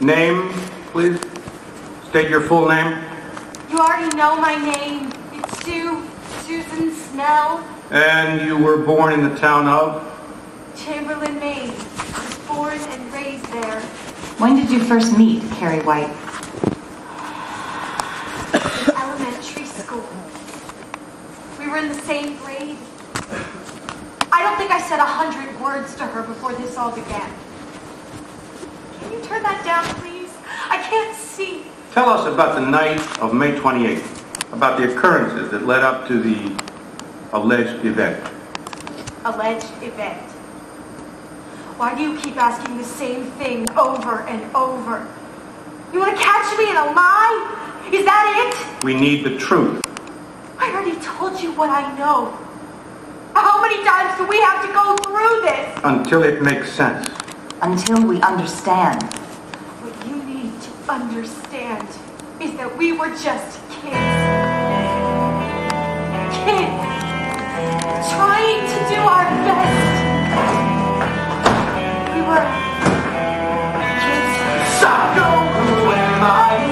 Name, please. State your full name. You already know my name. It's Sue, Susan Snell. And you were born in the town of? Chamberlain, Maine. Was born and raised there. When did you first meet Carrie White? elementary school. We were in the same grade. I don't think I said a hundred words to her before this all began. Can you turn that down, please? I can't see. Tell us about the night of May 28th, about the occurrences that led up to the alleged event. Alleged event. Why do you keep asking the same thing over and over? You want to catch me in a lie? Is that it? We need the truth. I already told you what I know. How many times do we have to go through this? Until it makes sense. Until we understand. What you need to understand is that we were just kids. Kids. Trying to do our best. We were kids. Stop who am I?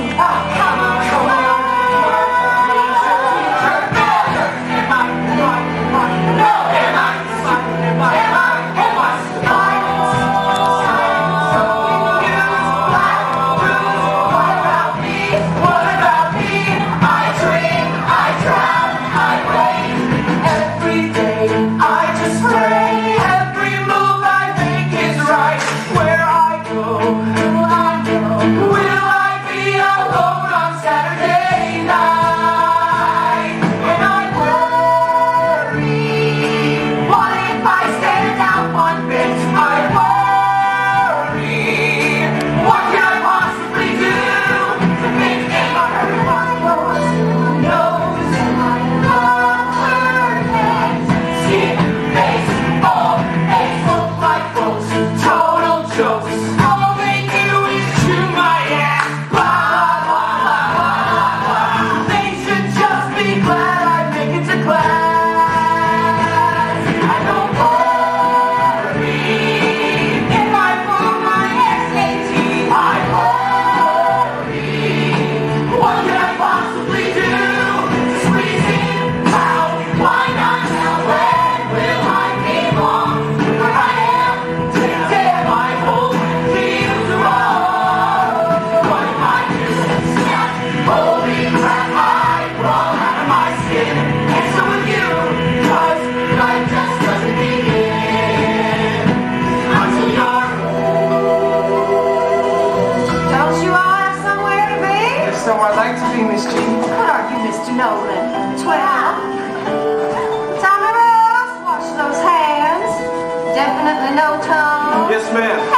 man.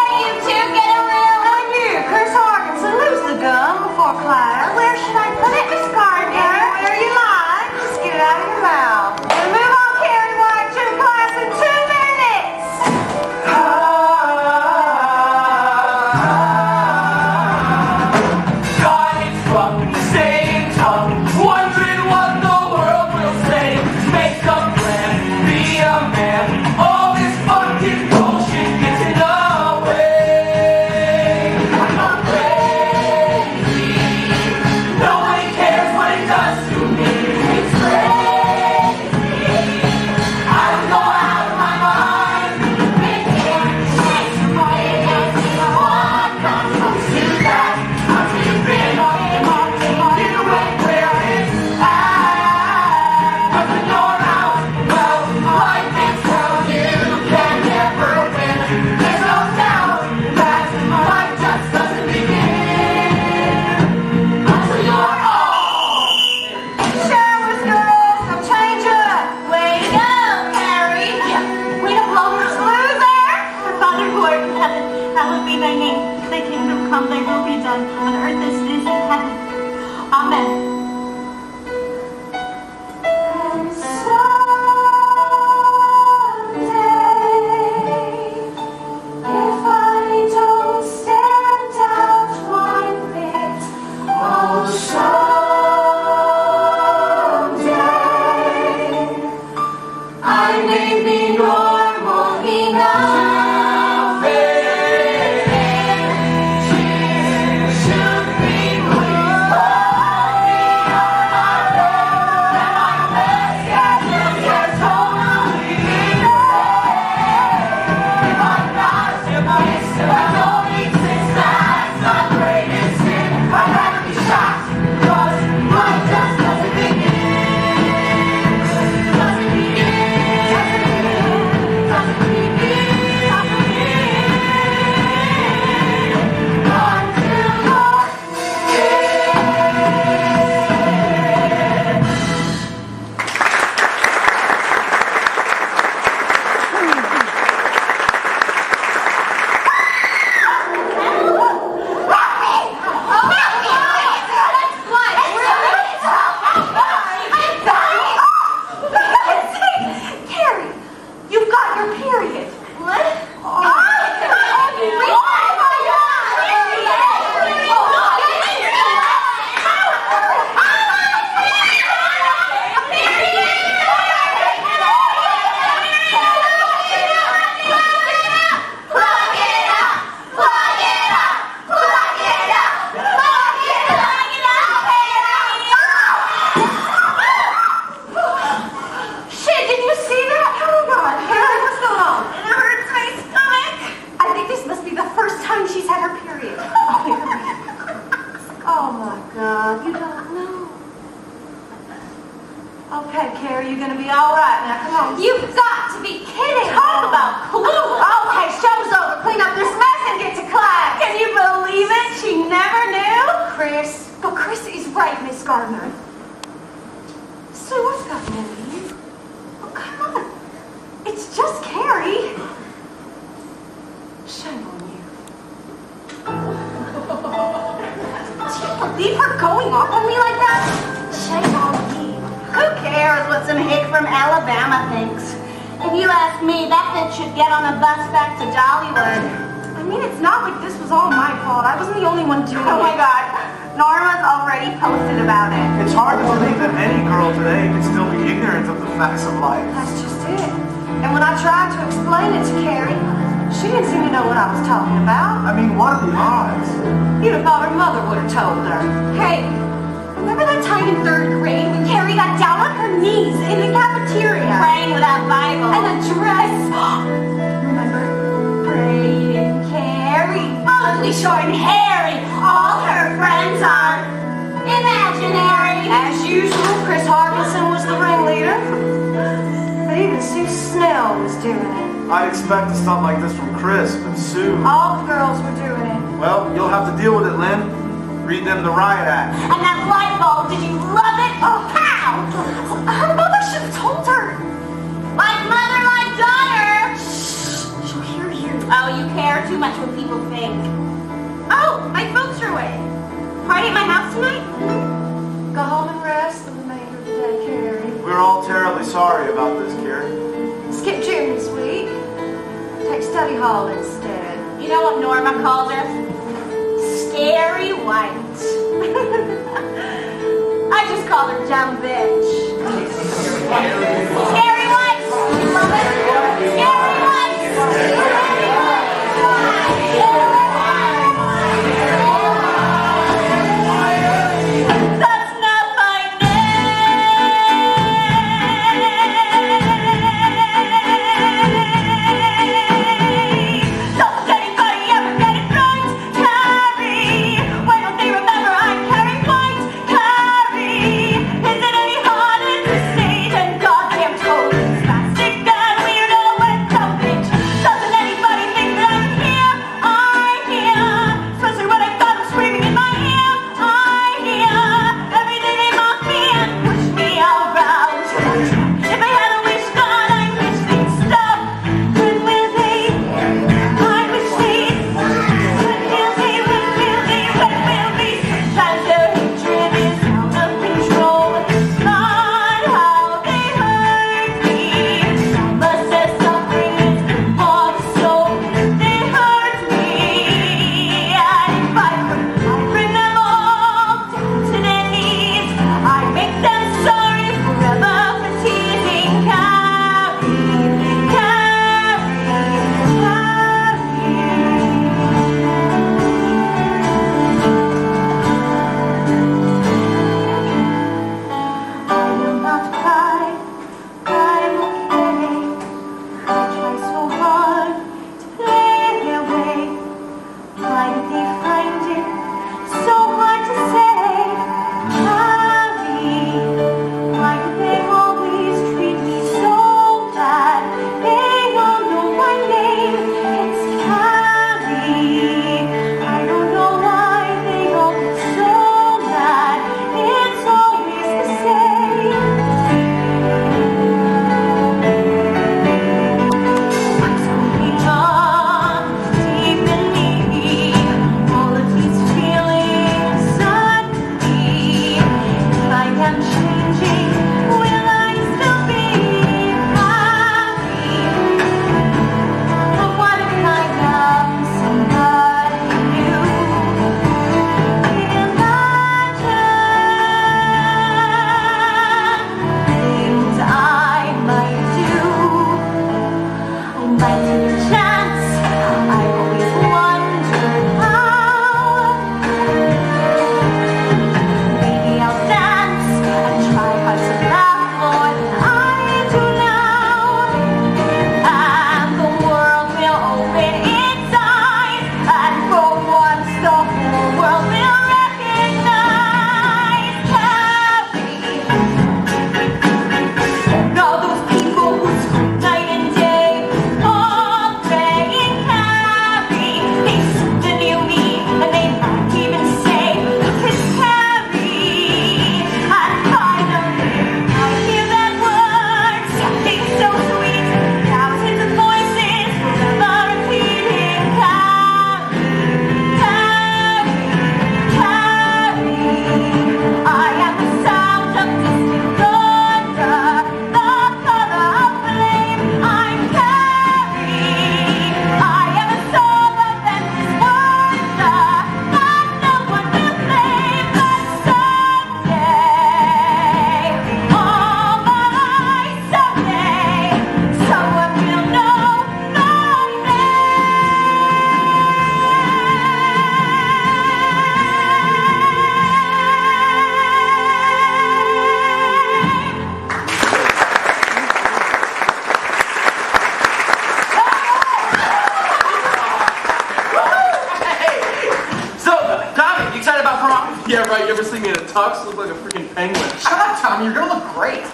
See me in a tux? Look like a freaking penguin. Shut up, Tommy. You're gonna look great.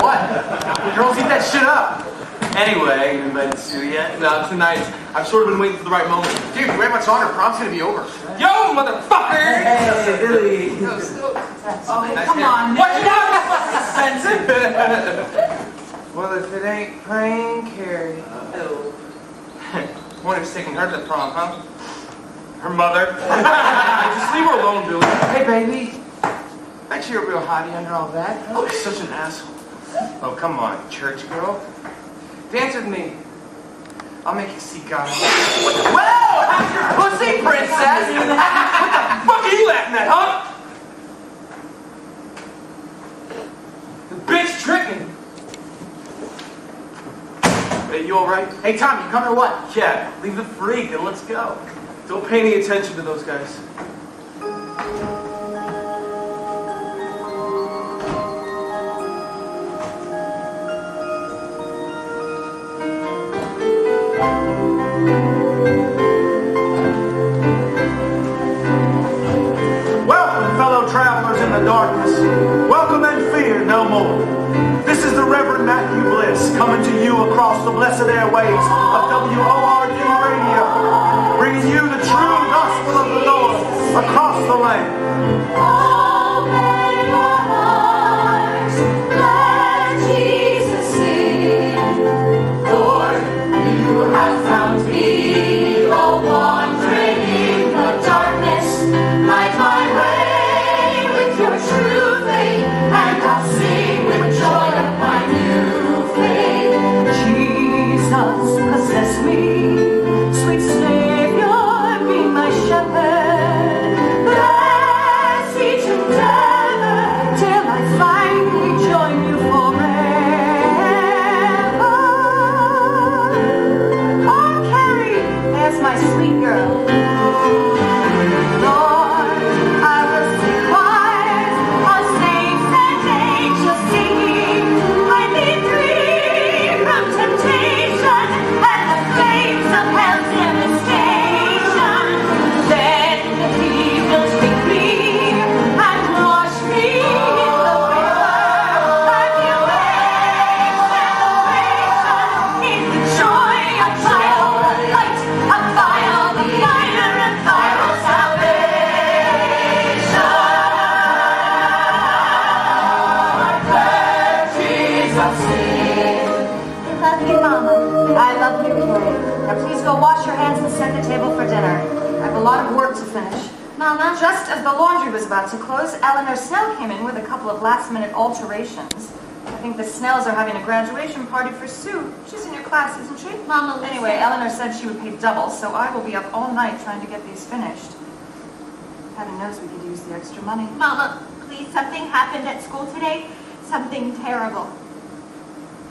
what? Girls eat that shit up. Anyway, you invited Sue yet? No, tonight. I've sort of been waiting for the right moment. Dude, we have much longer. Prom's gonna be over. Yo, motherfucker! Hey, Billy. Oh, come on. What you well, if it ain't praying Carrie. Wonder who's taking her to the prom, huh? Her mother. Just leave her alone, Billy. Hey, baby. Bet you're a real hottie under all that. Oh, you're such an asshole. Oh, come on, church girl. Dance with me. I'll make you see God. Well, how's your pussy, princess? what the fuck are you laughing at, huh? The bitch tricking. Hey, you alright? hey, Tommy, you coming or what? Yeah, leave the freak and let's go. Don't pay any attention to those guys. Welcome, fellow travelers in the darkness. Welcome and fear no more. This is the Reverend Matthew Bliss coming to you across the blessed airwaves of WORD Radio, you the true gospel of the Lord across the land. Mama. Just as the laundry was about to close, Eleanor Snell came in with a couple of last-minute alterations. I think the Snells are having a graduation party for Sue. She's in your class, isn't she? Mama, listen. Anyway, Eleanor said she would pay double, so I will be up all night trying to get these finished. Heaven knows we could use the extra money. Mama, please, something happened at school today. Something terrible.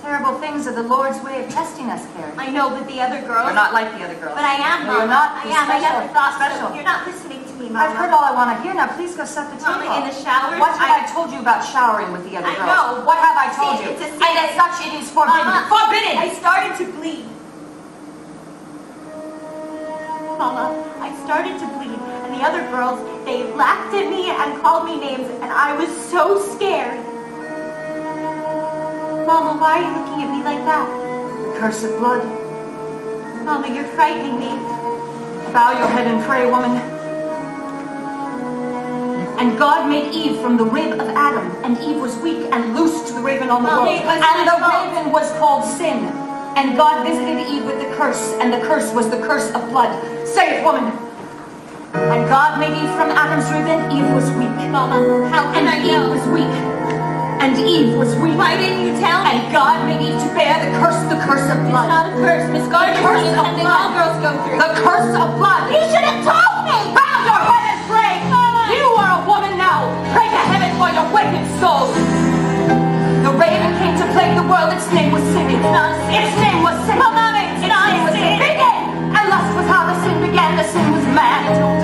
Terrible things are the Lord's way of testing us, Carrie. I know, but the other girls. You're not like the other girls. But I am, Mama. you're not. I am. I never thought Special. so. You're not listening me, Mama. I've heard all I want to hear. Now please go set the table. Mama, in the shower. What have I, I- told you about showering with the other I girls? know. What have I told See, you? it's a and as such, it is forbidden. Mama, forbidden. I started to bleed. Mama, I started to bleed, and the other girls, they laughed at me and called me names, and I was so scared. Mama, why are you looking at me like that? The curse of blood. Mama, you're frightening me. Bow your head and pray, woman. And God made Eve from the rib of Adam, and Eve was weak and loosed to the raven on the Mommy, world. And the fault. raven was called sin. And God visited Eve with the curse, and the curse was the curse of blood. Say it, woman. And God made Eve from Adam's rib, and Eve was weak. Mama, how can And I Eve know? was weak. And Eve was weak. Why didn't you tell me? And God made Eve to bear the curse, the curse of blood. It's not a curse, Miss Gardner. The curse of blood. all girls go through. The curse of blood. You should have told me! Pray to heaven for your wicked soul. The raven came to plague the world. Its name was sin. It's not sin. Its name was sin. its name was sin. Begin. And lust was how the sin began. The sin was man.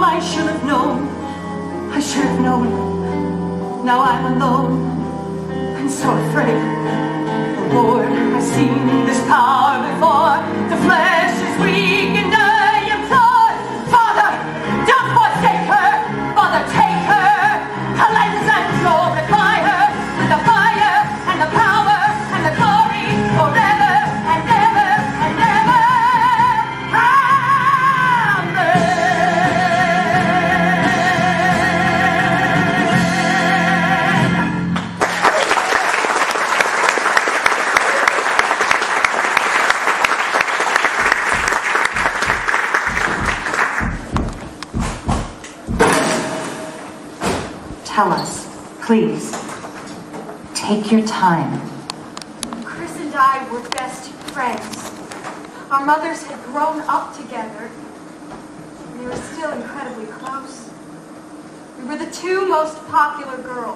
I should have known, I should have known. Now I'm alone and so afraid. The Lord has seen this power before. The flesh is weak. time. Chris and I were best friends. Our mothers had grown up together. And they were still incredibly close. We were the two most popular girls.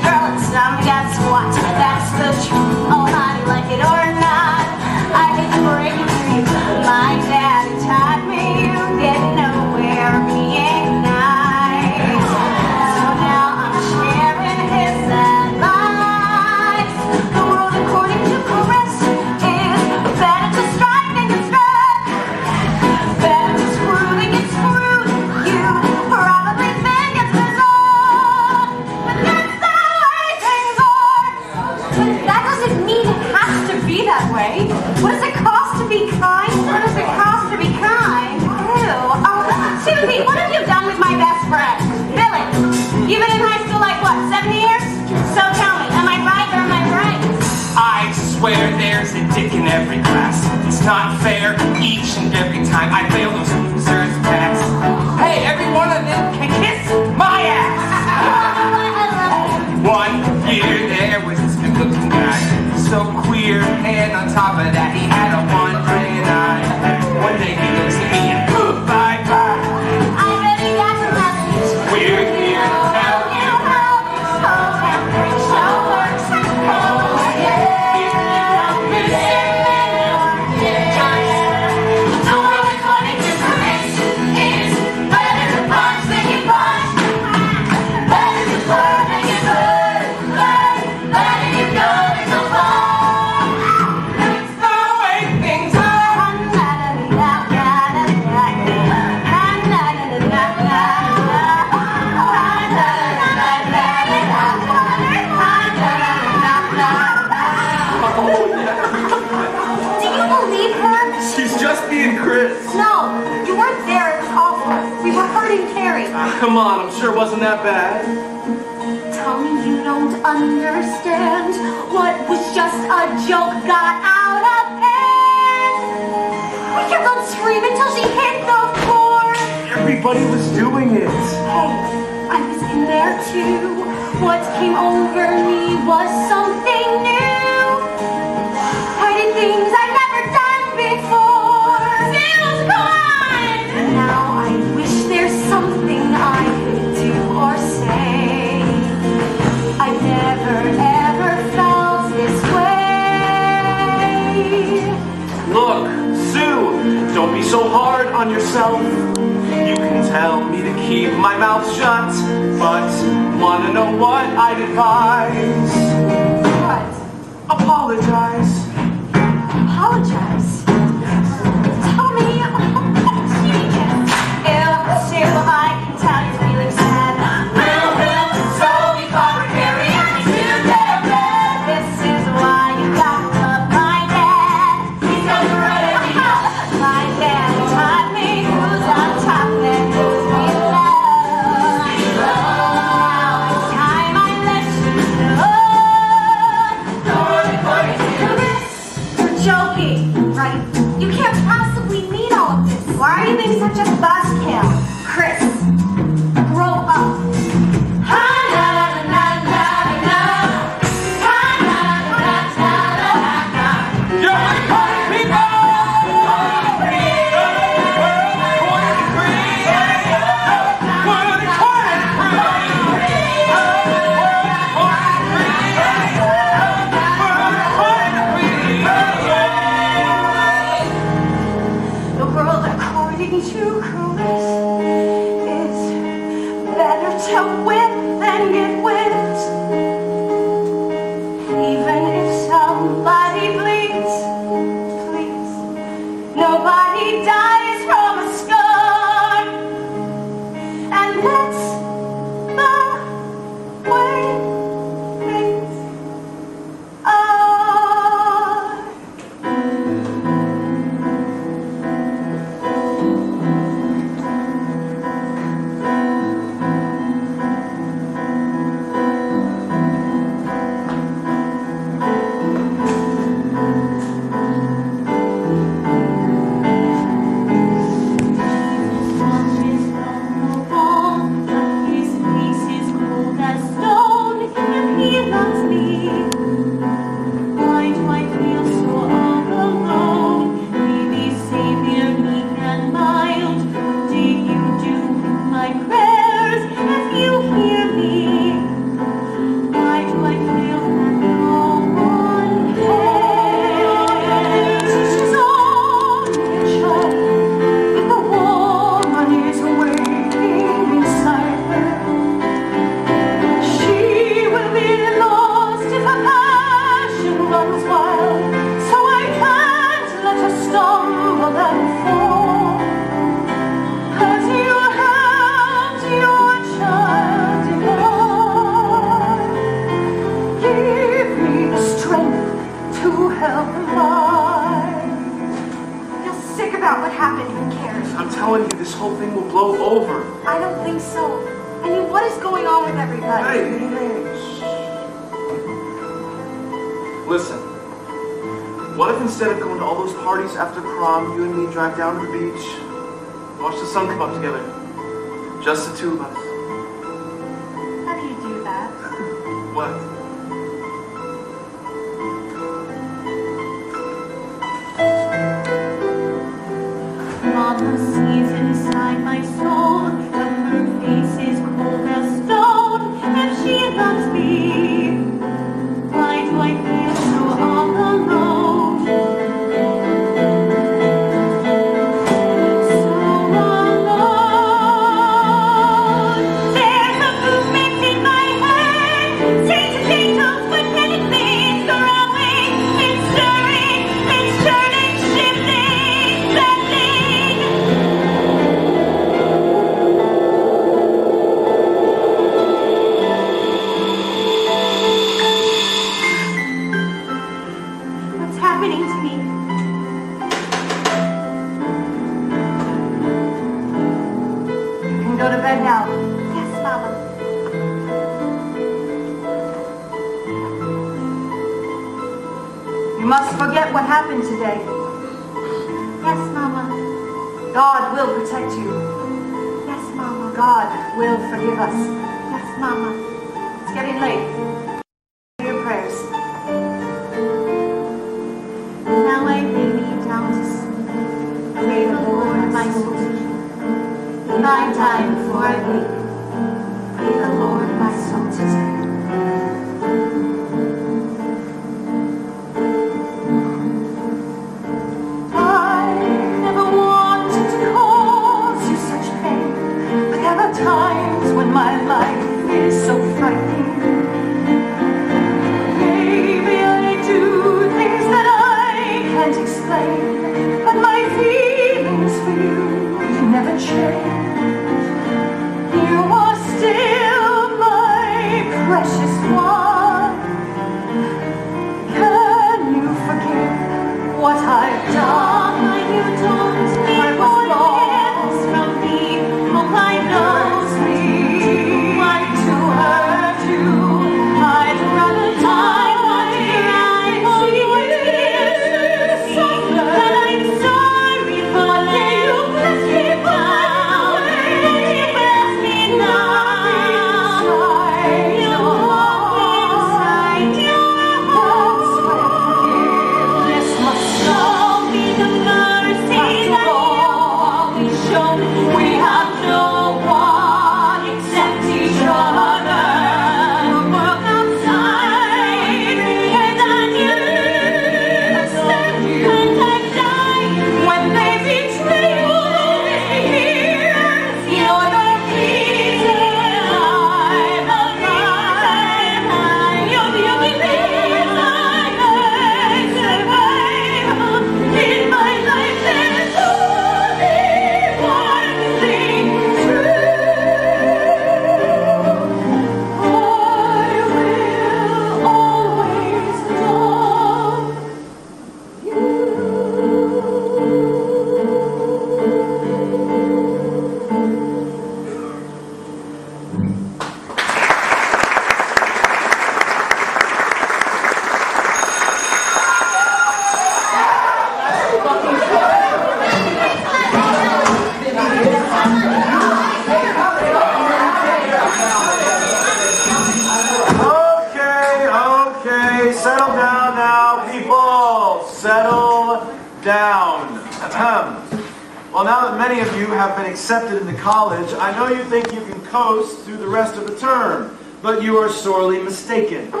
You think you can coast through the rest of the term, but you are sorely mistaken.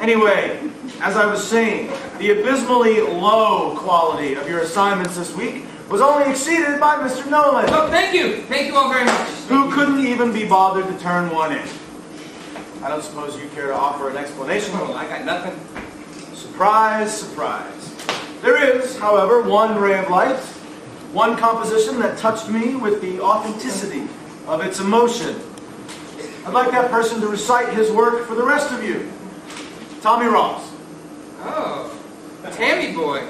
Anyway, as I was saying, the abysmally low quality of your assignments this week was only exceeded by Mr. Nolan, Oh, thank you. Thank you all very much. who couldn't even be bothered to turn one in. I don't suppose you care to offer an explanation. Oh, I got nothing. Surprise, surprise. There is, however, one ray of light, one composition that touched me with the authenticity of its emotion. I'd like that person to recite his work for the rest of you. Tommy Ross. Oh, Tammy boy.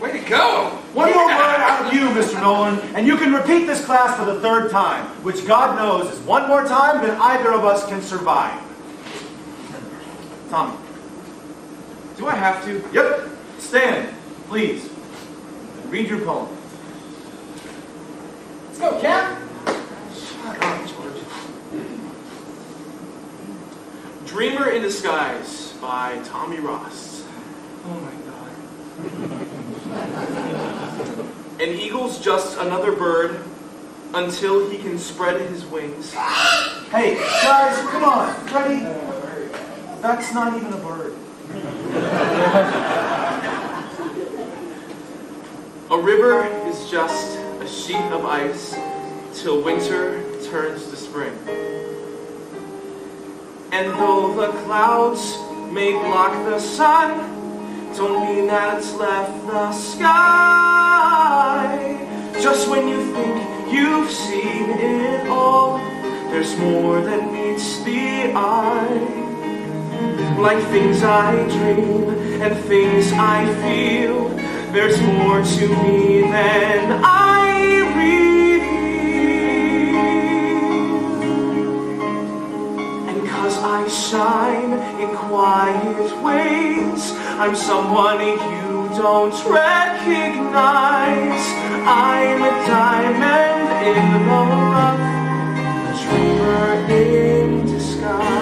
Way to go. One more word out of you, Mr. Nolan, and you can repeat this class for the third time, which God knows is one more time than either of us can survive. Tommy. Do I have to? Yep. Stand, please. Read your poem. Let's go, Cap. Shut up, George. Dreamer in Disguise by Tommy Ross. Oh my god. An eagle's just another bird until he can spread his wings. Hey, guys, come on. Ready? That's not even a bird. A river is just a sheet of ice till winter turns to spring. And though the clouds may block the sun, don't mean that it's left the sky. Just when you think you've seen it all, there's more than meets the eye. Like things I dream and things I feel, there's more to me than I I shine in quiet ways, I'm someone you don't recognize. I'm a diamond in the rough, a dreamer in disguise.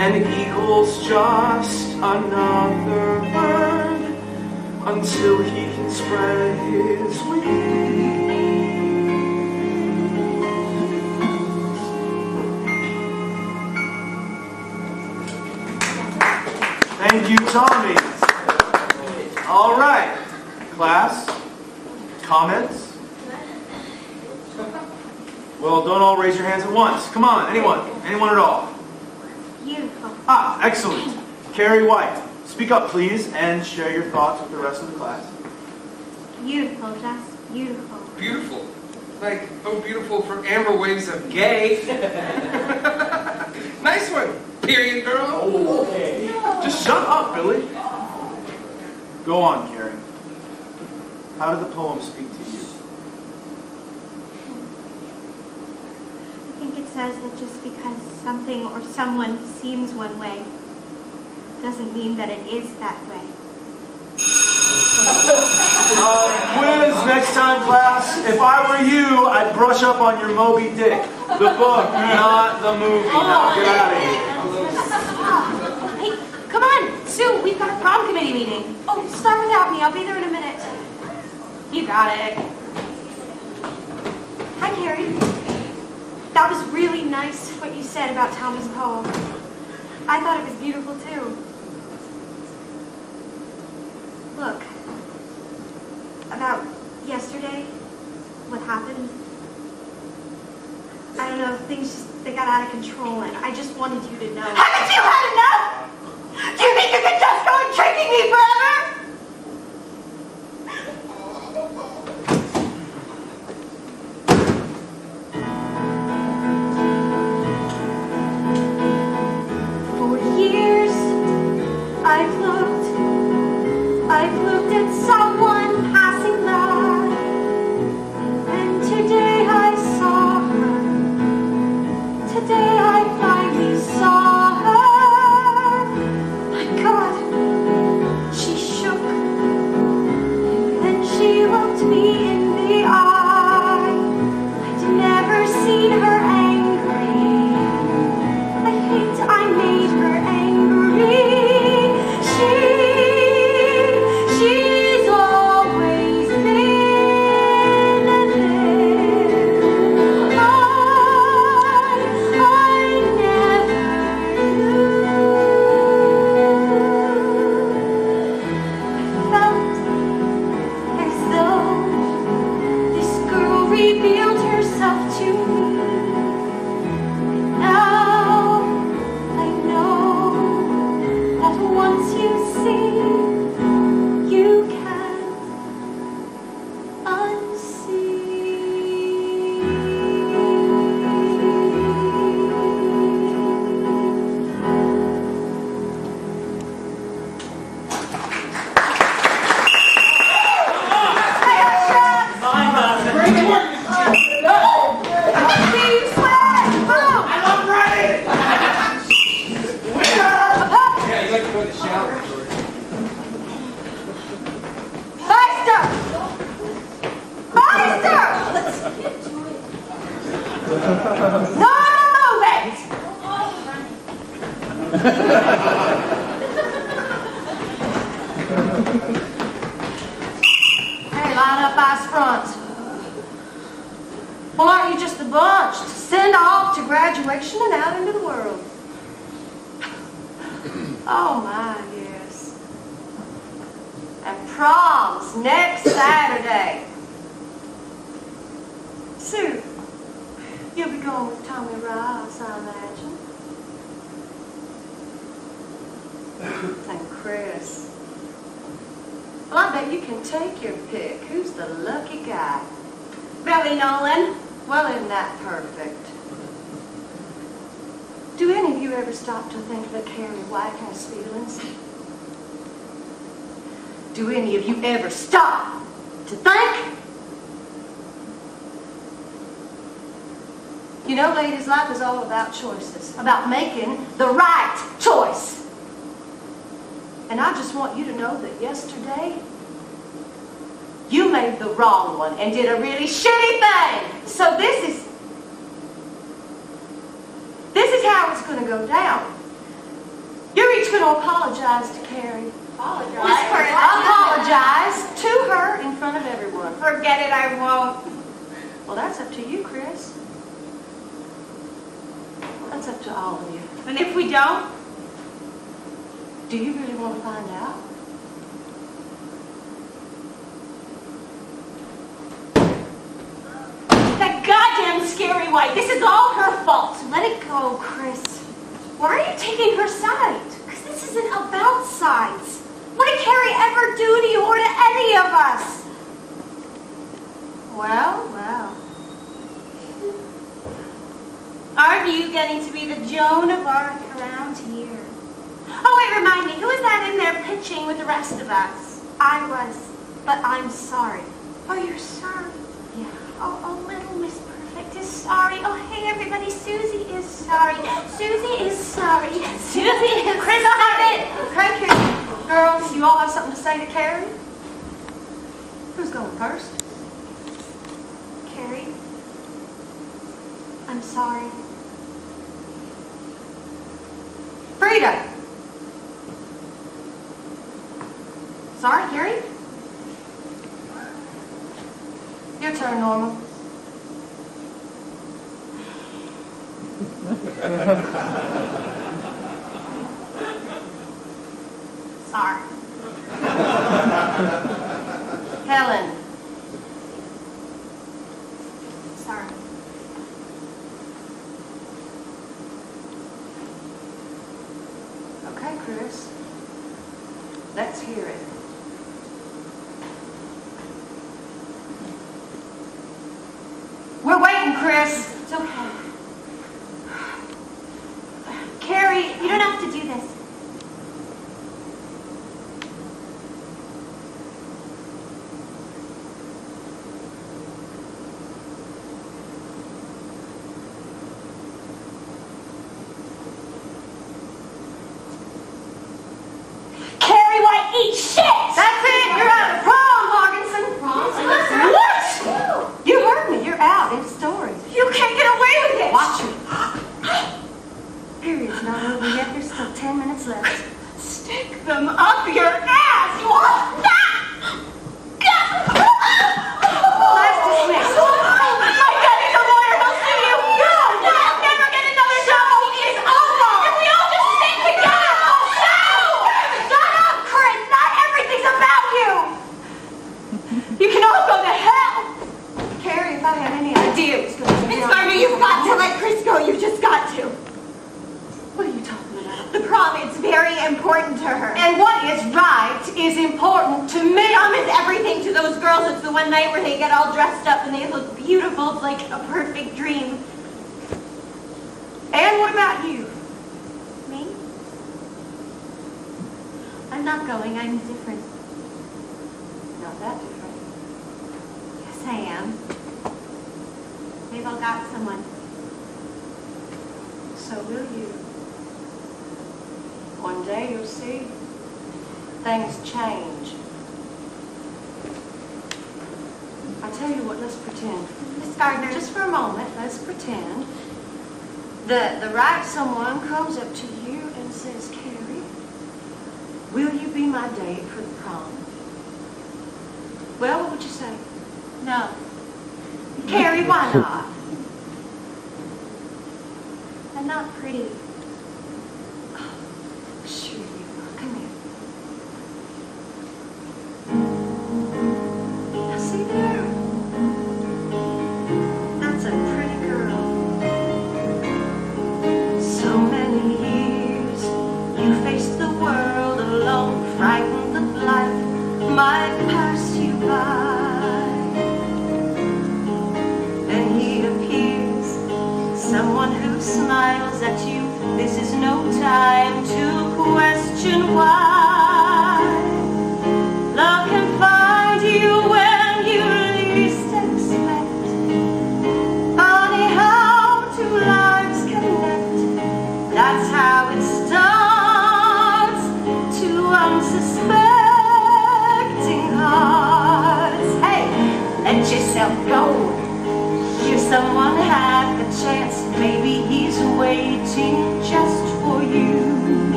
An eagle's just another bird until he can spread his wings. Thank you, Tommy. All right, class, comments? Well, don't all raise your hands at once. Come on, anyone, anyone at all. Beautiful. Ah, excellent. Carrie White, speak up, please, and share your thoughts with the rest of the class. Beautiful, just beautiful. Beautiful. Like, oh, beautiful for amber waves of gay. nice one, period, girl. Oh, okay. Just shut up, Billy. Go on, Carrie. How did the poem speak to you? I think it says that just because something or someone seems one way doesn't mean that it is that way. Uh, quiz next time, class. If I were you, I'd brush up on your Moby Dick. The book, not the movie. Now get out of here. Hey, come on, Sue, we've got a prom committee meeting. Oh, start without me. I'll be there in a minute. You got it. Hi, Carrie. That was really nice what you said about Tommy's poem. I thought it was beautiful too. Look, about yesterday, what happened. I don't know, things just, they got out of control and I just wanted you to know. Haven't you had enough? Do you think you can just go on tricking me forever? Saturday. Sue, you'll be going with Tommy Rice, I imagine. And Chris. Well, I bet you can take your pick. Who's the lucky guy? Billy Nolan. Well, isn't that perfect? Do any of you ever stop to think that Carrie White has feelings? Do any of you ever stop to think? You know, ladies, life is all about choices, about making the right choice. And I just want you to know that yesterday, you made the wrong one and did a really shitty thing. So this is, this is how it's going to go down. You're each going to apologize to Carrie. Apologize? Apologize to her in front of everyone. Forget it, I won't. Well, that's up to you, Chris. That's up to all of you. And if we don't? Do you really want to find out? That goddamn scary white. This is all her fault. Let it go, Chris. Why are you taking her side? Because this isn't about sides. What did Carrie ever do to you or to any of us? Well, well. Aren't you getting to be the Joan of Arc around here? Oh, wait, remind me, who was that in there pitching with the rest of us? I was, but I'm sorry. Oh, you're sorry. Yeah. Oh, oh, little is sorry. Oh, hey, everybody, Susie is sorry. Susie is sorry. Susie is Chris, sorry. stop it! Okay, Carrie. Girls, you all have something to say to Carrie? Who's going first? Carrie, I'm sorry. Frieda. Sorry, Carrie? Your turn, Norma. Sorry. Helen. Sorry. Okay, Chris. Let's hear it. We're waiting, Chris. It's okay. Carrie, you don't have to 10 minutes left. Stick them up your like a perfect dream. And what about you? Me? I'm not going. I'm different. Not that different. Yes, I am. They've all got someone. So will you. One day you'll see things change. I tell you what, let's pretend. Miss Gardner, Just for a moment, that the right someone comes up to you and says, Carrie, will you be my date for the prom?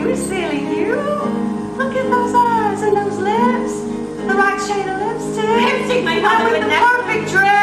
you, silly you. Look at those eyes and those lips. The right shade of lipstick. Everything my mother with the perfect dress.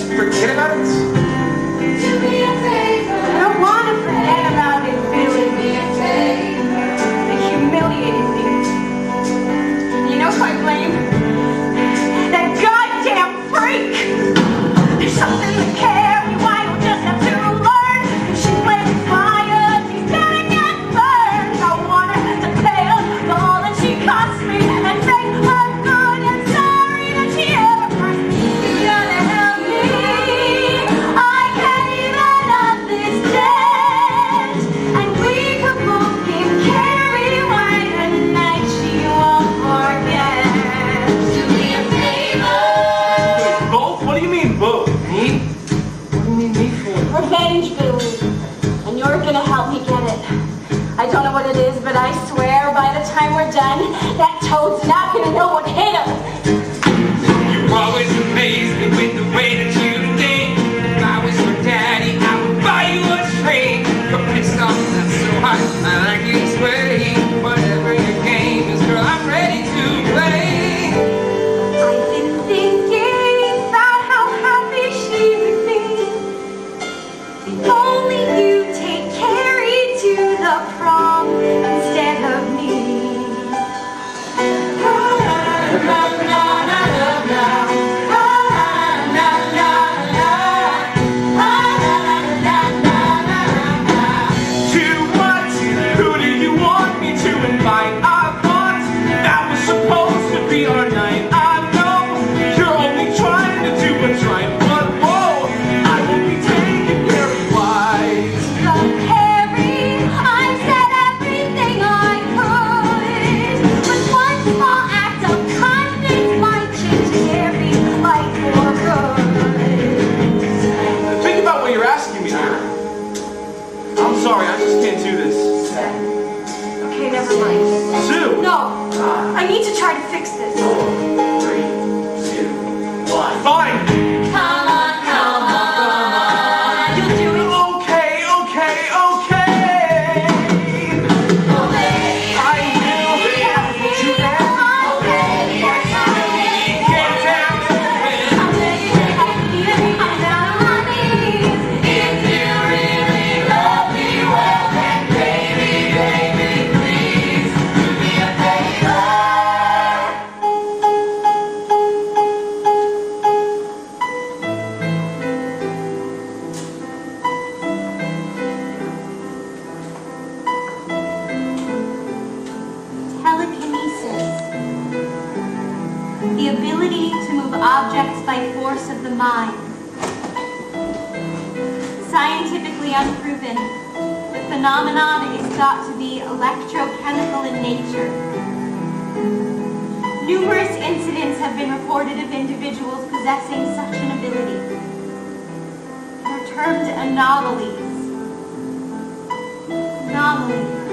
forget about it? Termed anomalies. Anomalies.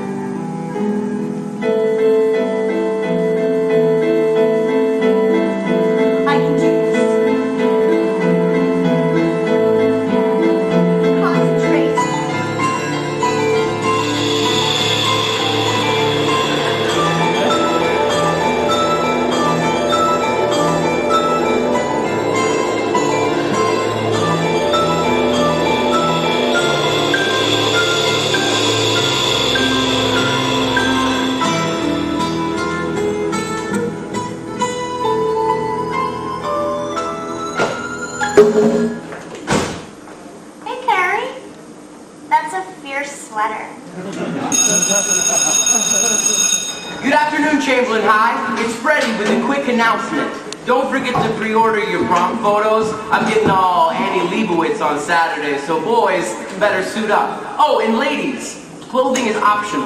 So boys better suit up. Oh, and ladies, clothing is optional.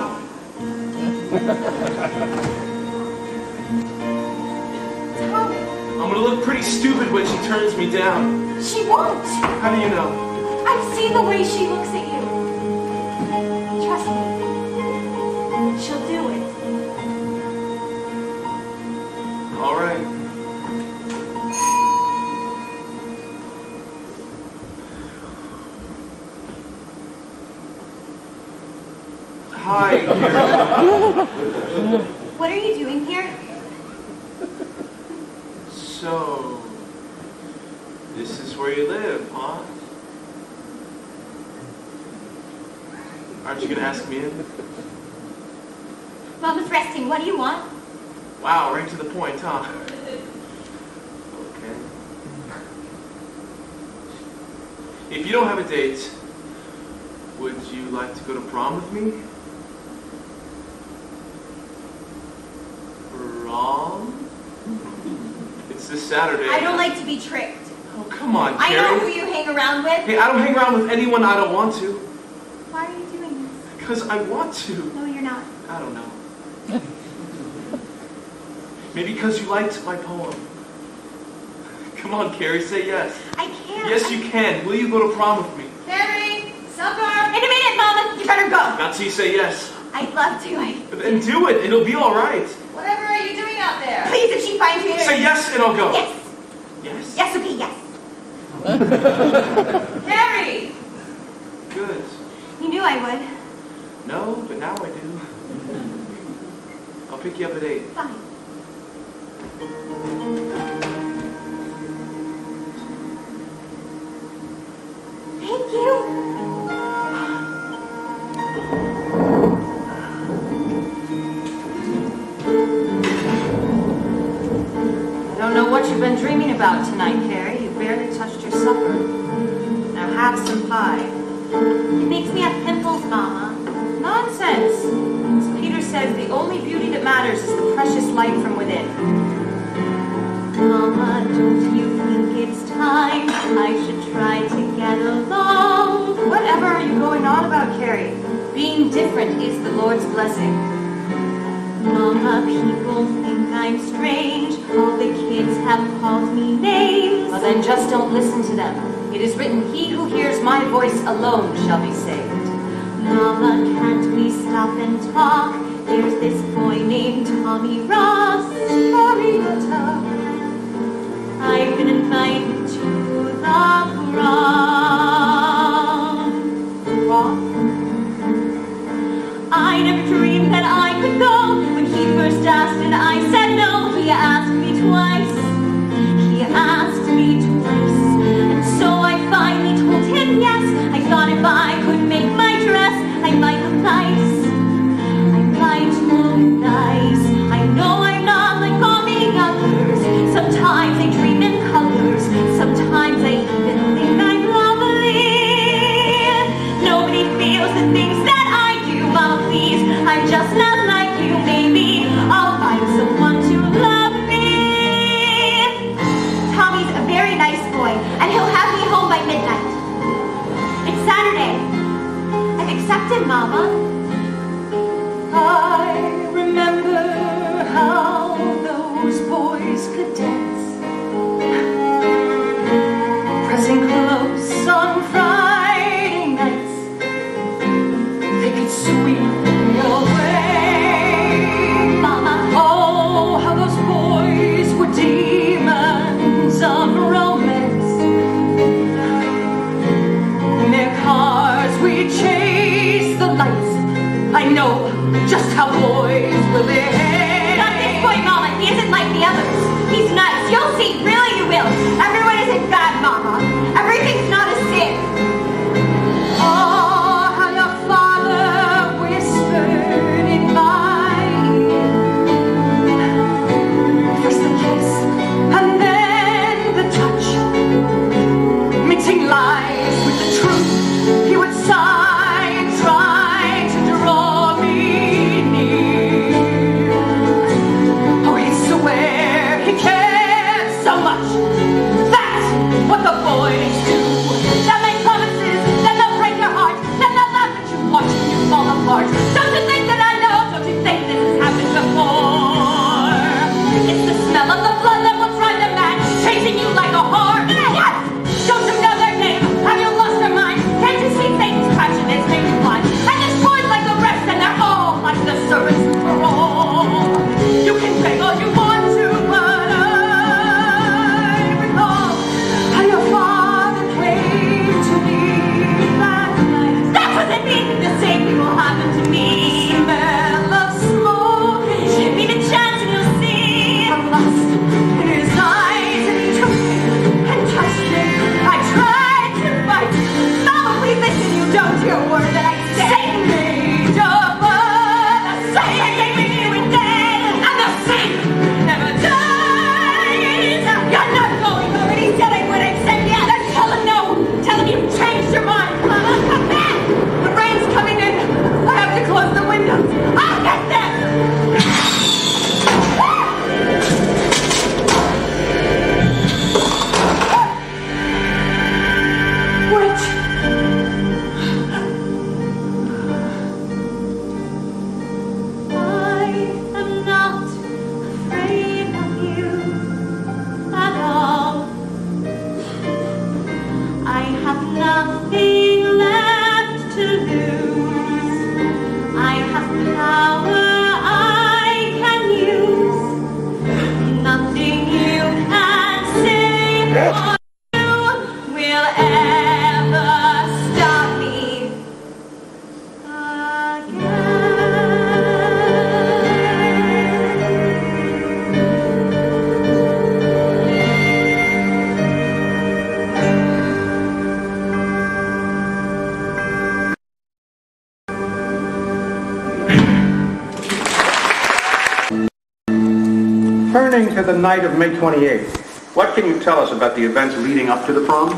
You don't have a date, would you like to go to prom with me? Prom? It's this Saturday. I don't like to be tricked. Oh, come on, Carrie. I know who you hang around with. Hey, I don't hang around with anyone I don't want to. Why are you doing this? Because I want to. No, you're not. I don't know. Maybe because you liked my poem. Come on, Carrie, say yes. I can't. Yes, you can. Will you go to prom with me? Carrie, supper. In a minute, Mama. You better go. Not till you say yes. I'd love to. I... Then do it. It'll be all right. Whatever are you doing out there? Please, if she finds me. Say yes and I'll go. Yes. Yes? Yes, okay, yes. Carrie. Good. You knew I would. No, but now I do. I'll pick you up at 8. Fine. Thank you. I don't know what you've been dreaming about tonight, Carrie. You barely touched your supper. Now have some pie. It makes me have pimples, Mama. Nonsense. As Peter says, the only beauty that matters is the precious light from within. Mama, don't you think it's time I Being different is the Lord's blessing. Mama, people think I'm strange. All the kids have called me names. Well, then just don't listen to them. It is written, He who hears my voice alone shall be saved. Mama, can't we stop and talk? There's this boy named Tommy Ross. Marietta. I've been invited to the prom. Prom? I never dreamed that I could go. When he first asked and I said no, 妈妈。the night of May 28th. What can you tell us about the events leading up to the prom?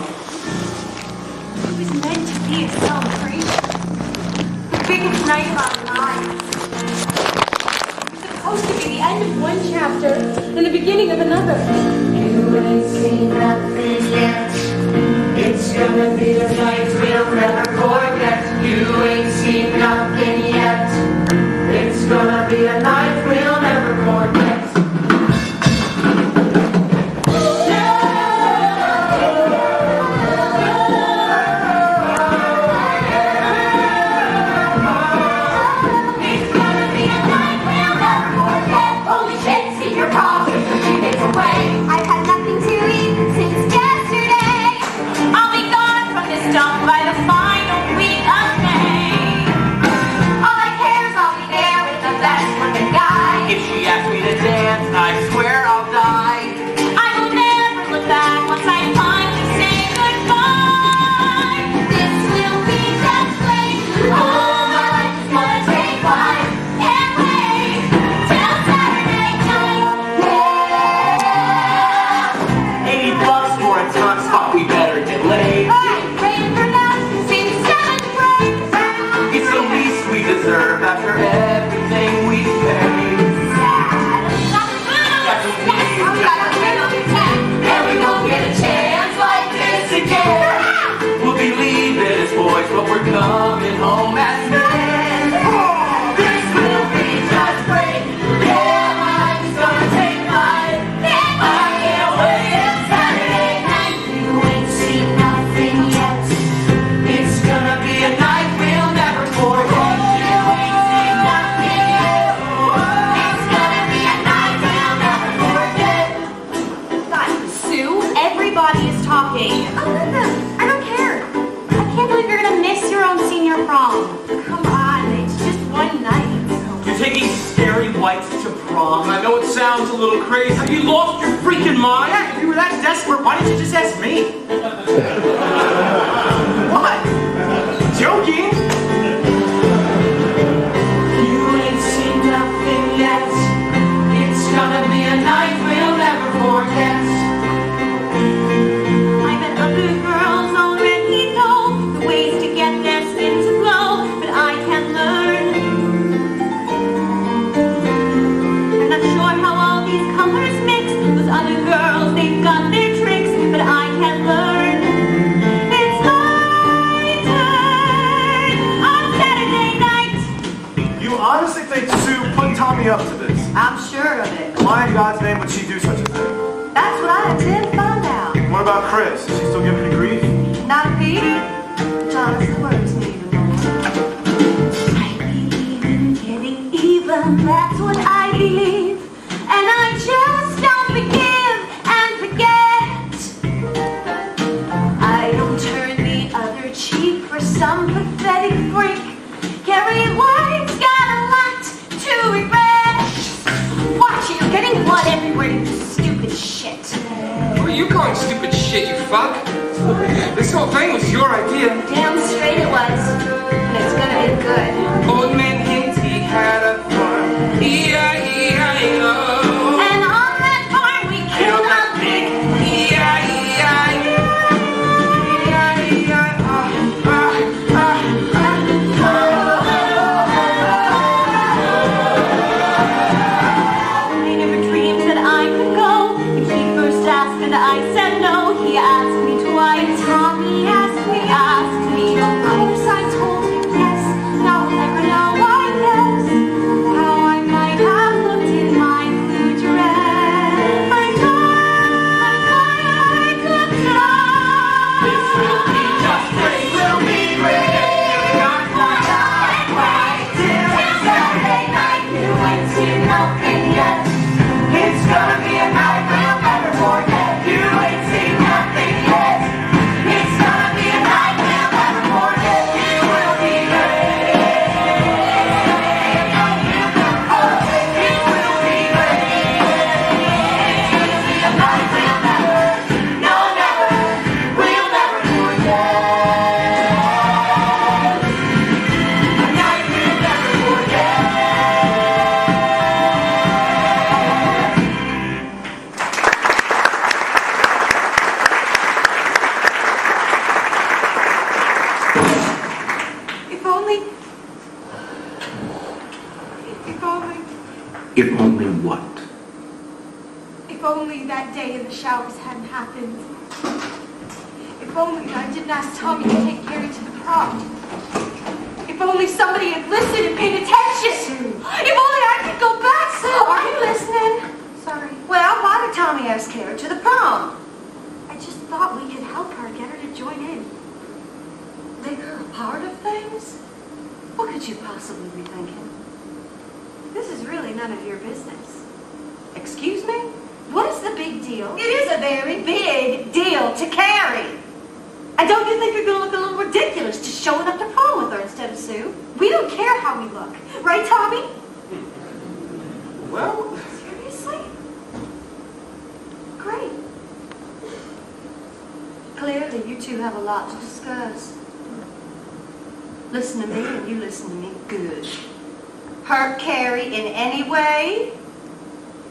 in any way,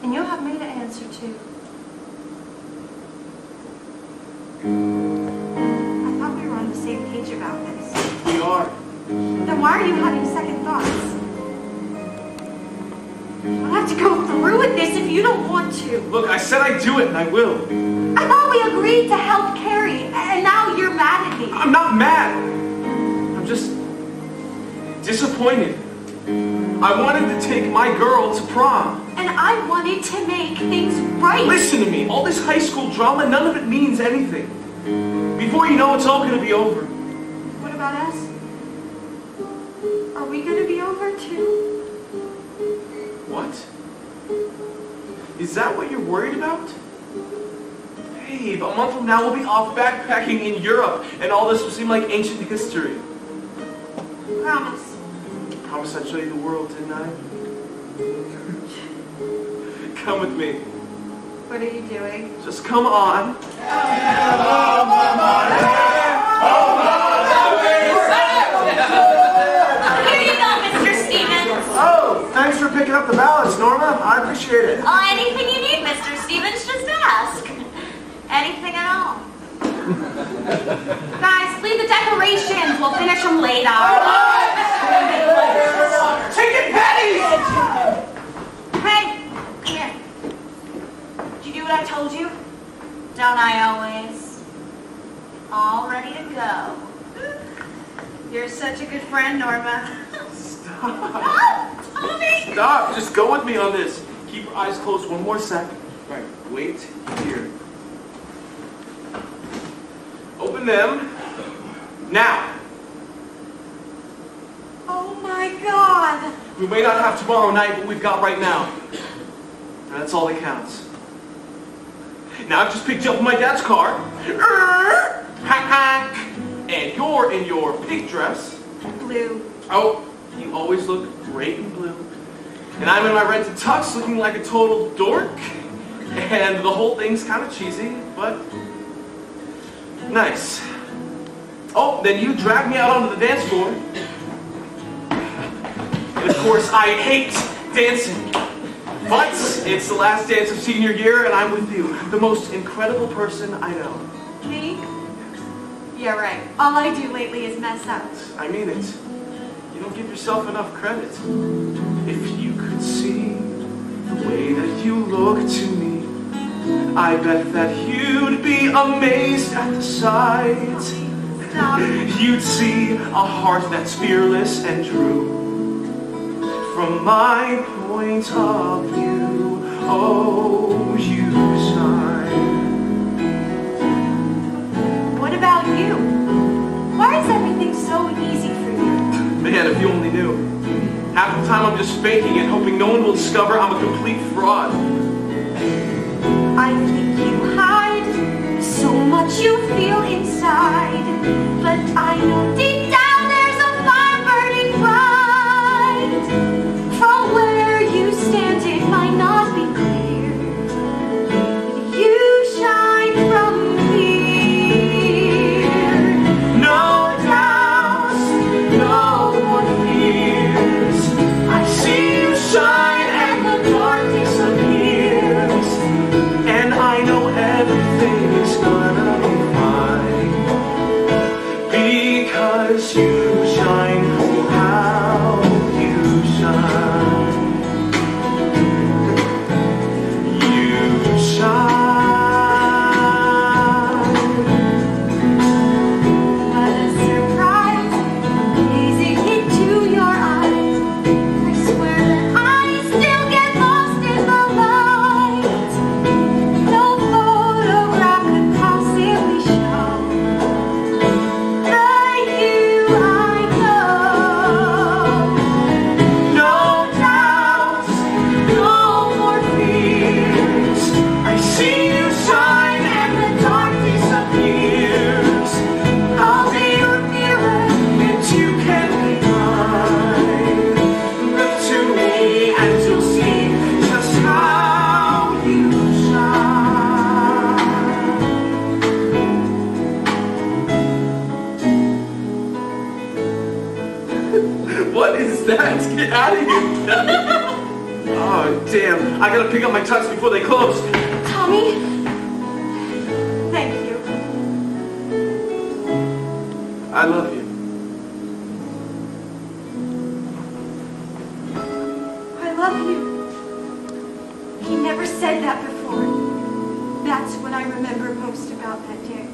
and you'll have me to answer to. I thought we were on the same page about this. We are. Then why are you having second thoughts? I'll have to go through with this if you don't want to. Look, I said I'd do it, and I will. I thought we agreed to help Carrie, and now you're mad at me. I'm not mad. I'm just disappointed. I wanted to take my girl to prom. And I wanted to make things right. Listen to me. All this high school drama, none of it means anything. Before you know, it's all going to be over. What about us? Are we going to be over too? What? Is that what you're worried about? Babe, a month from now we'll be off backpacking in Europe, and all this will seem like ancient history. Promise. Promise I'd show you the world, didn't I? come with me. What are you doing? Just come on. Oh, you Mr. Stevens. Oh, thanks for picking up the ballots, Norma. I appreciate it. Oh, anything you need, Mr. Stevens, just ask. Anything at all. Guys, leave the decorations. We'll finish them later. Chicken patties! Hey, come here. Did you do what I told you? Don't I always? All ready to go. You're such a good friend, Norma. Oh, Tommy! Stop. Just go with me on this. Keep your eyes closed one more sec. Right. Wait here. Open them. Now. Oh my god! We may not have tomorrow night, but we've got right now. And that's all that counts. Now I've just picked you up in my dad's car. Er, ha, ha. And you're in your pink dress. Blue. Oh, you always look great in blue. And I'm in my rented tux looking like a total dork. And the whole thing's kind of cheesy, but nice. Oh, then you drag me out onto the dance floor. And of course, I hate dancing. But it's the last dance of senior year, and I'm with you. The most incredible person I know. Me? Yeah, right. All I do lately is mess up. I mean it. You don't give yourself enough credit. If you could see the way that you look to me, I bet that you'd be amazed at the sight. You'd see a heart that's fearless and true. From my point of view, oh, you shine. What about you? Why is everything so easy for you? Man, if you only knew. Half the time I'm just faking it, hoping no one will discover I'm a complete fraud. I think you hide. So much you feel inside, but I know deep down I gotta pick up my tux before they close. Tommy, thank you. I love you. I love you. He never said that before. That's what I remember most about that day.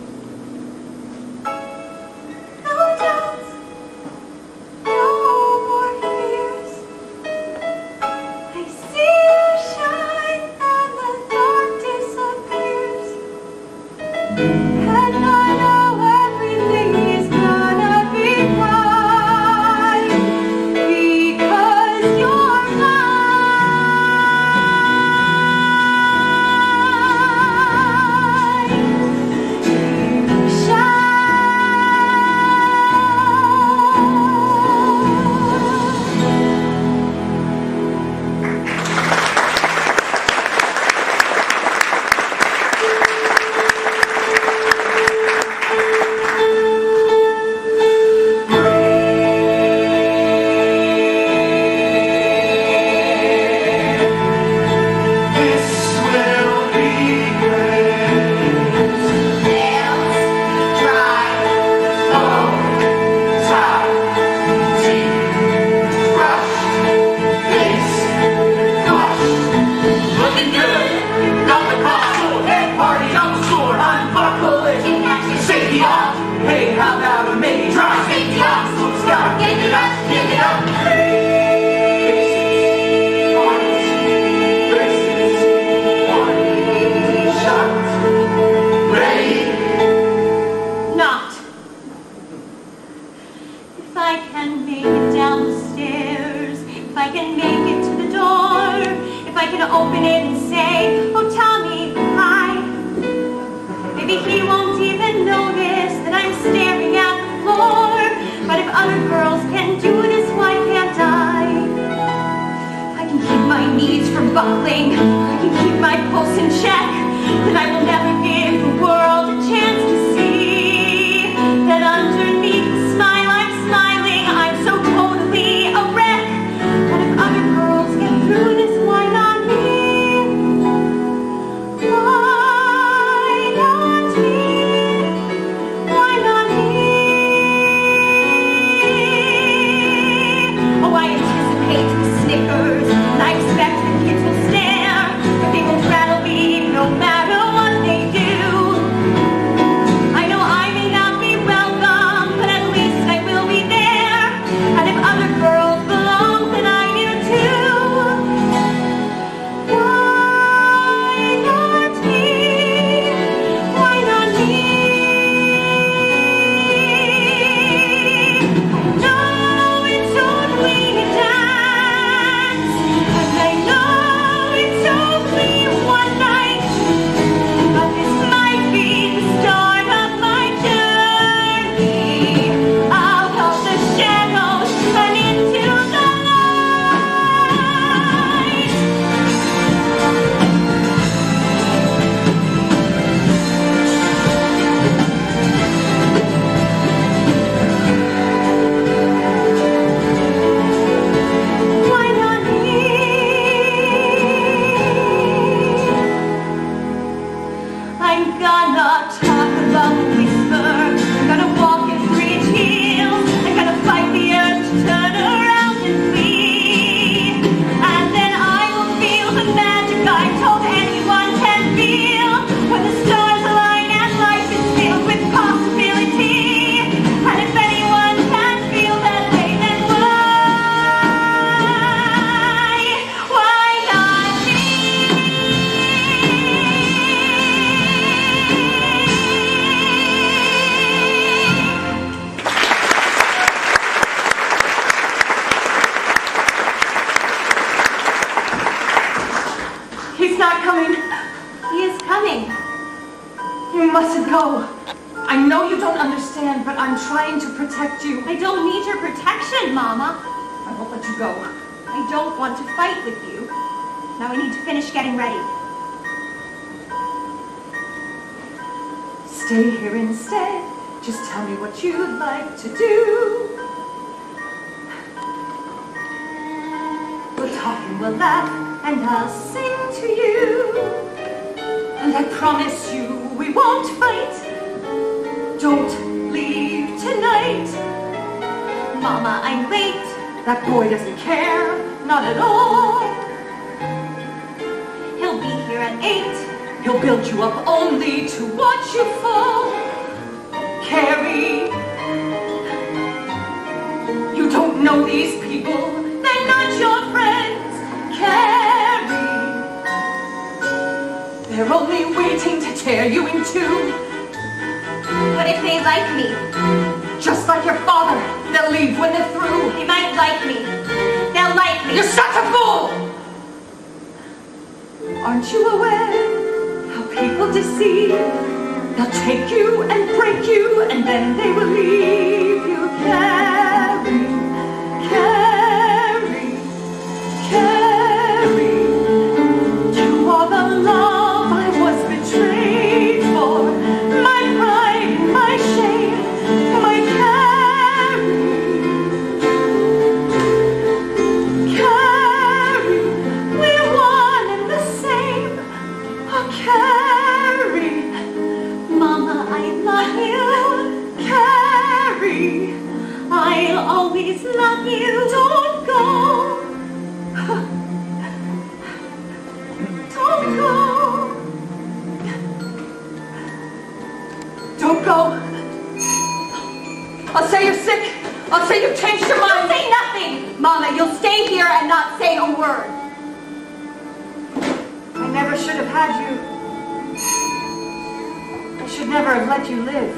never have let you live.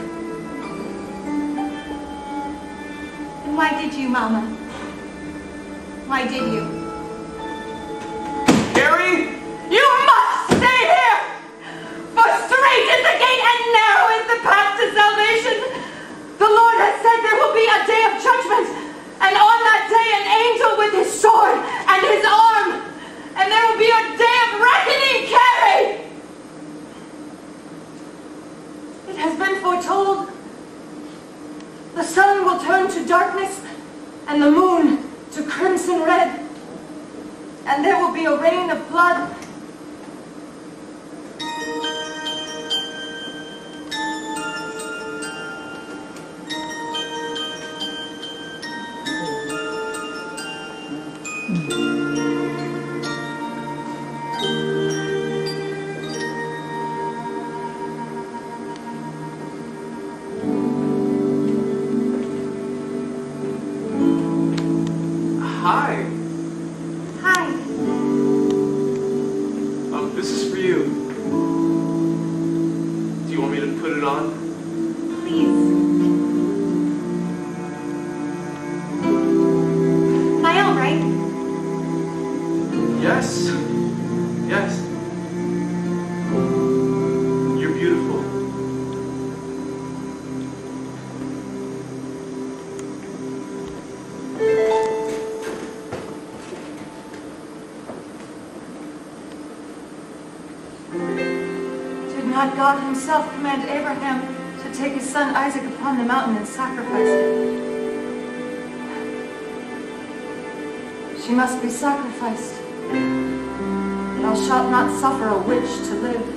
And why did you, Mama? Why did you? Carrie? You must stay here! For straight is the gate and narrow is the path to salvation. The Lord has said there will be a day of judgment, and on that day an angel with his sword and his arm, and there will be a day of reckoning, Carrie! has been foretold. The sun will turn to darkness and the moon to crimson red. And there will be a rain of blood upon the mountain and sacrificed it. She must be sacrificed. Thou shalt not suffer a witch to live.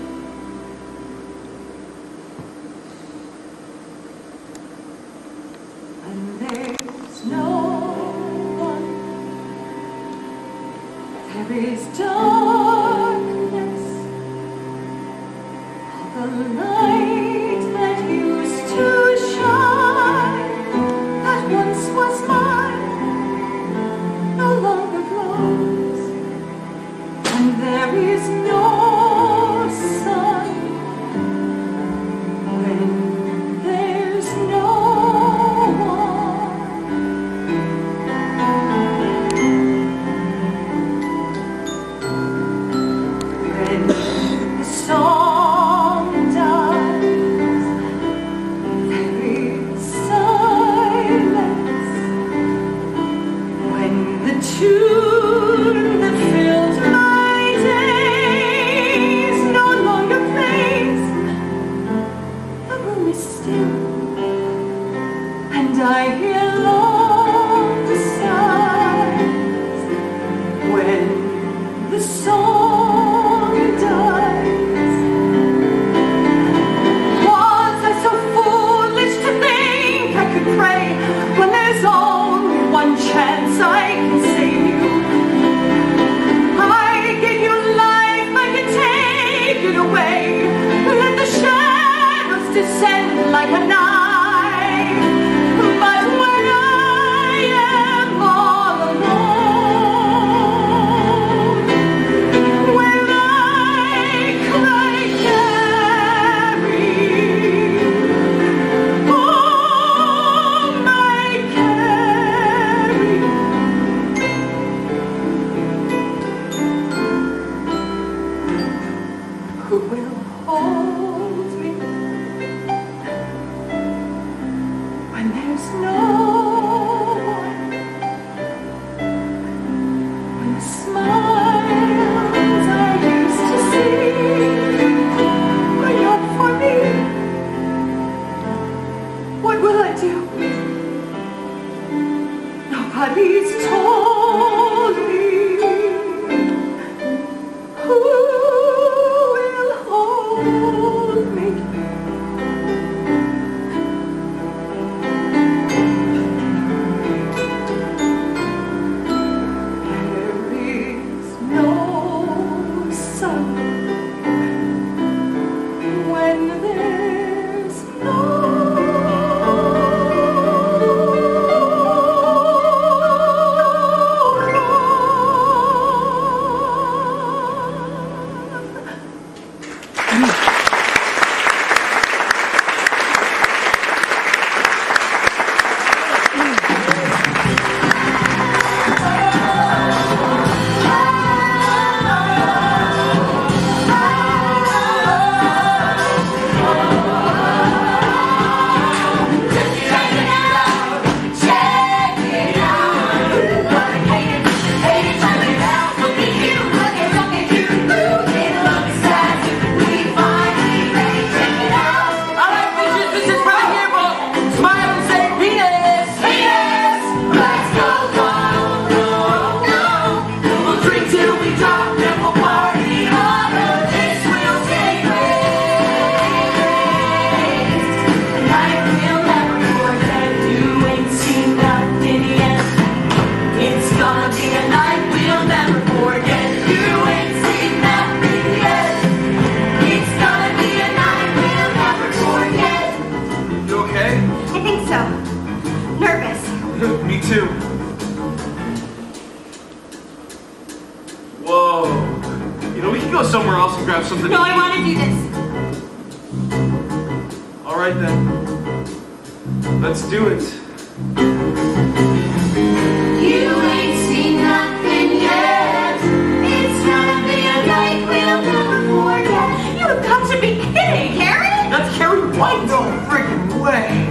That's Carrie White. No freaking way.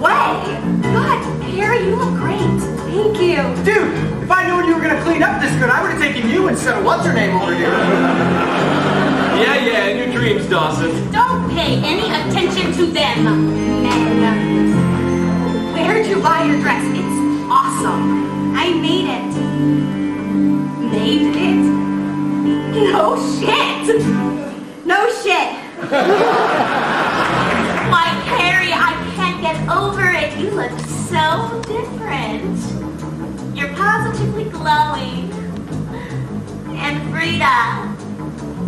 Way! God, Carrie, you look great. Thank you. Dude, if I known you were gonna clean up this good, I would have taken you instead of what's her name over here. Yeah, yeah, in your dreams, Dawson. Don't pay any attention to them, men. Where'd you buy your dress? It's awesome. I made it. Made it? No shit. No shit. You look so different. You're positively glowing. And Frieda,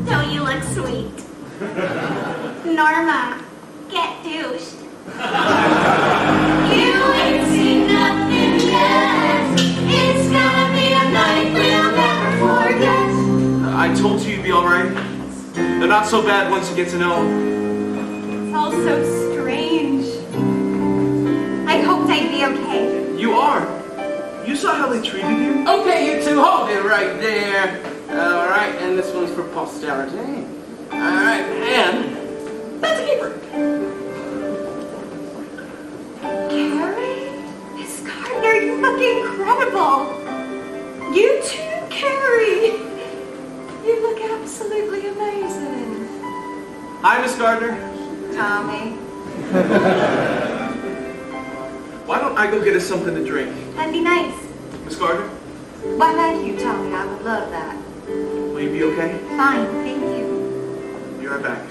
don't you look sweet? Norma, get douched. You ain't seen nothing yet. It's gonna be a night we'll never forget. I told you you'd be all right. They're not so bad once you get to know them. It's all so strange. Be okay. You are. You saw how they treated you? Okay, you two, hold it right there. All right, and this one's for posterity. All right, and that's a keeper. Carrie? Miss Gardner, you look incredible. You too, Carrie. You look absolutely amazing. Hi, Miss Gardner. Tommy, Why don't I go get us something to drink? that'd be nice. Miss Gardner, Why not you, Tommy? I would love that. will you be okay? Fine, thank you. Be right back.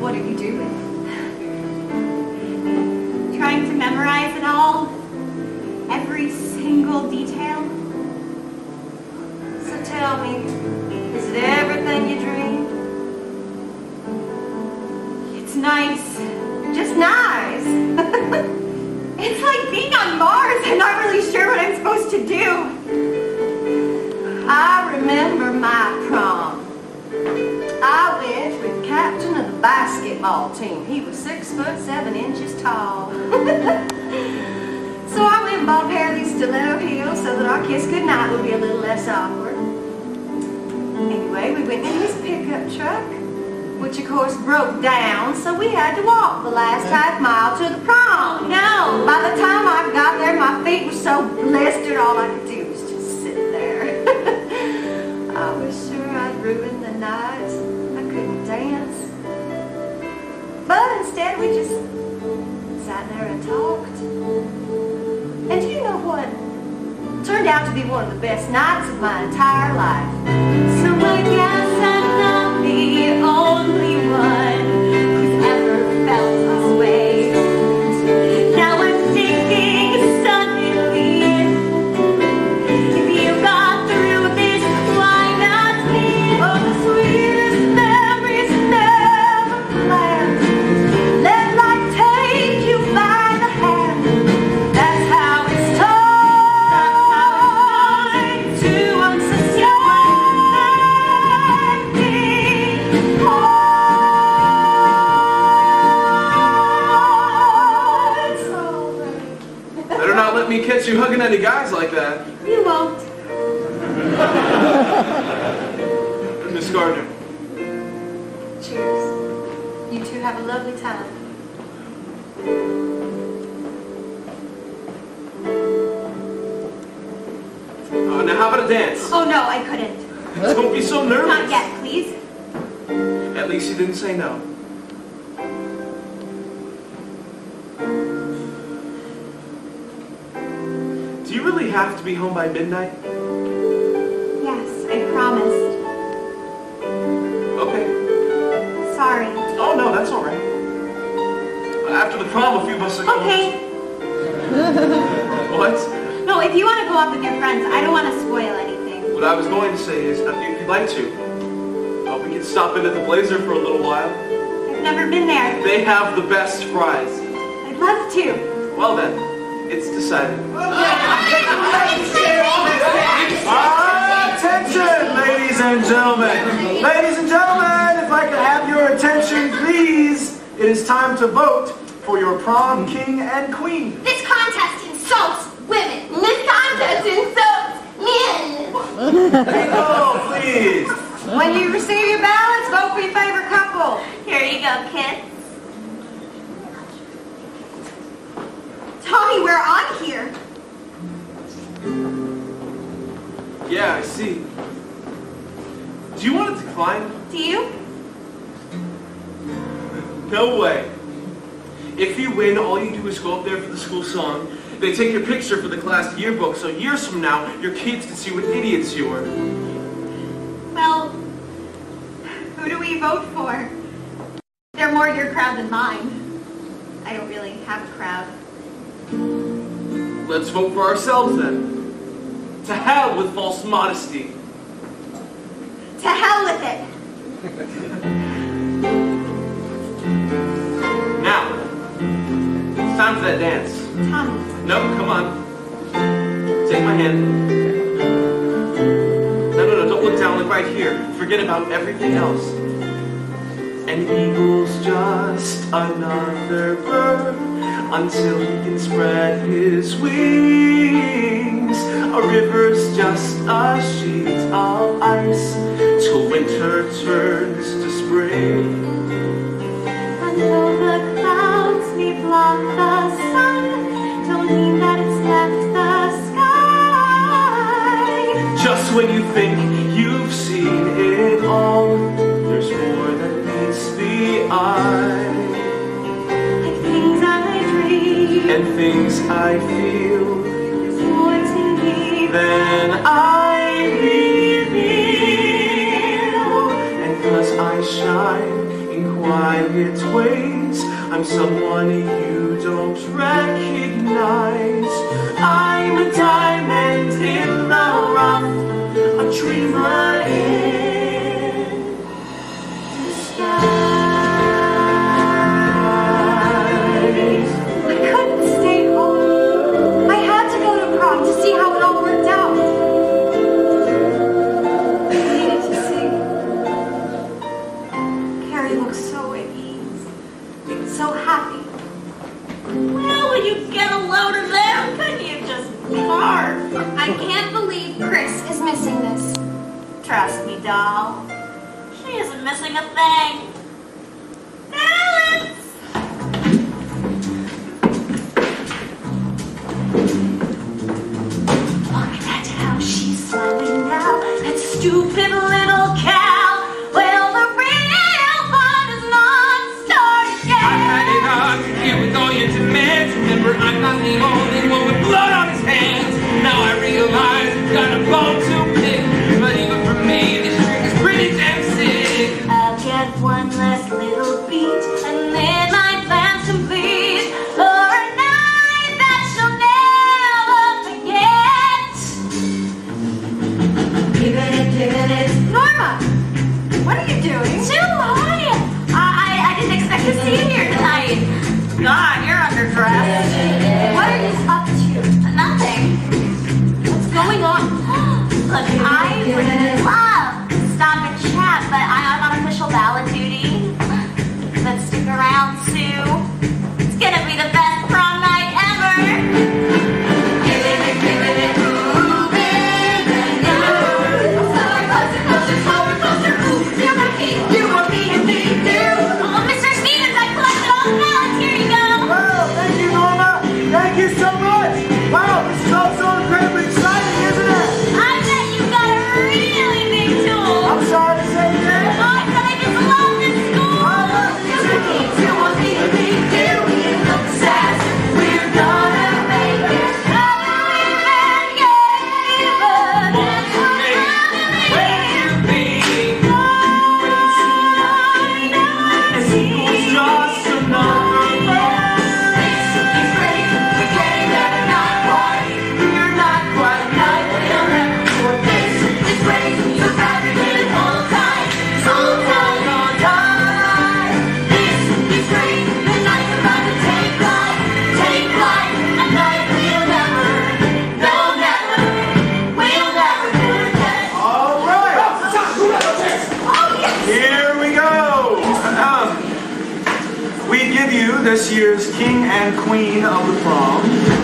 What are you doing? Trying to memorize it all? Every single detail? So tell me, is it everything you nice. Just nice. it's like being on Mars. I'm not really sure what I'm supposed to do. I remember my prom. I went with captain of the basketball team. He was six foot seven inches tall. so I went and bought a pair of these stiletto heels so that our kiss goodnight would be a little less awkward. Anyway, we went in his pickup truck, which of course broke down, so we had to walk the last half mile to the prom. No, by the time I got there, my feet were so blistered, all I could do was just sit there. I was sure I'd ruined the night. I couldn't dance. But instead, we just sat there and talked. And do you know what? Turned out to be one of the best nights of my entire life. So I guess I'm not the only one class yearbook so years from now your kids can see what idiots you were. Well, who do we vote for? They're more your crowd than mine. I don't really have a crowd. Let's vote for ourselves then. To hell with false modesty. To hell with it. now, it's time for that dance. Tommy. No, come on take my hand. No, no, no, don't look down, look right here. Forget about everything else. An eagle's just another bird until he can spread his wings. A river's just a sheet of ice till winter turns to spring. And though the clouds may block the sun, don't I feel. Then I reveal And thus I shine in quiet ways I'm someone this year's king and queen of the prom,